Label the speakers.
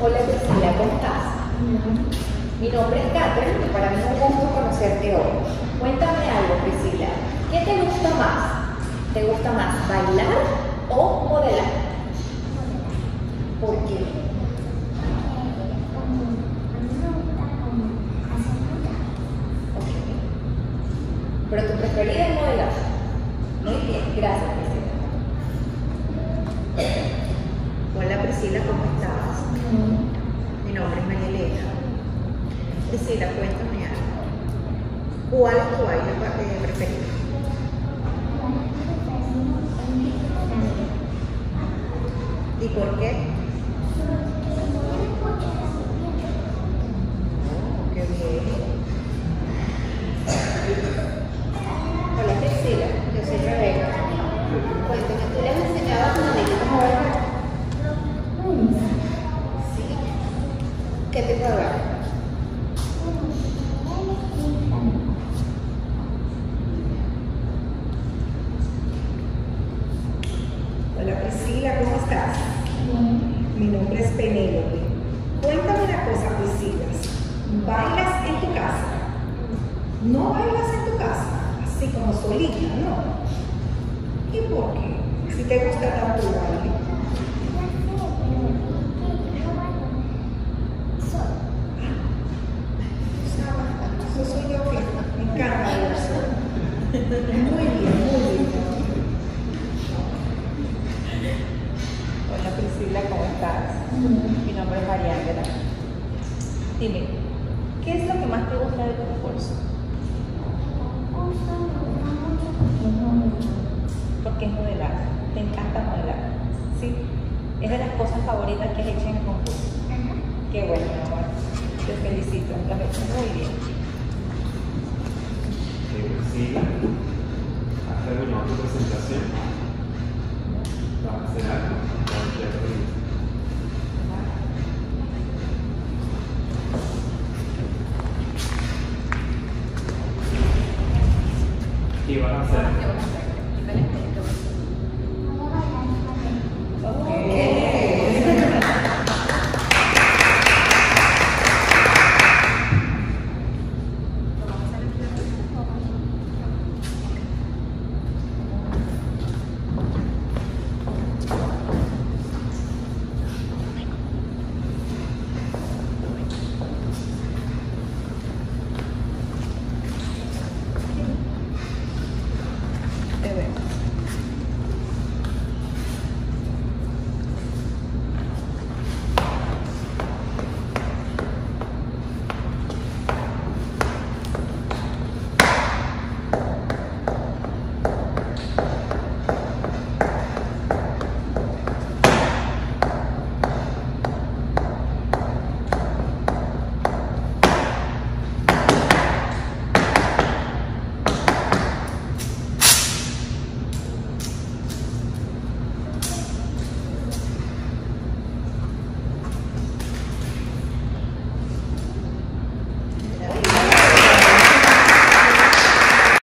Speaker 1: Mi nombre es Catherine y para mí es un gusto conocerte hoy. Cuéntame algo, Priscila. ¿Qué te gusta más? ¿Te gusta más bailar o modelar? ¿Por qué? Ok. Pero tu preferida es modelar. Muy bien, gracias, Priscila. Hola, Priscila, ¿cómo estás? Mi nombre es María Elena. Priscila, cuéntame algo. ¿Cuál es tu baile eh, preferido? ¿Y por qué? Hola Priscila, ¿cómo estás? Mi nombre es Penélope. Cuéntame una cosa, Priscila. ¿Bailas en tu casa? ¿No bailas en tu casa? Así como solita, ¿no? ¿Y por qué? Si te gusta tanto el baile. Muy bien, muy bien.
Speaker 2: Hola Priscila, ¿cómo estás? Mi nombre es María Ángela. Dime, ¿qué es lo que más te gusta de tu curso? Porque es modelar. Te encanta modelar. ¿Sí? Es de las cosas favoritas que has hecho en el concurso. Qué bueno, mi amor. Te felicito. Lo muy bien.
Speaker 3: siga. Hacemos una presentación para hacer algo y van a hacer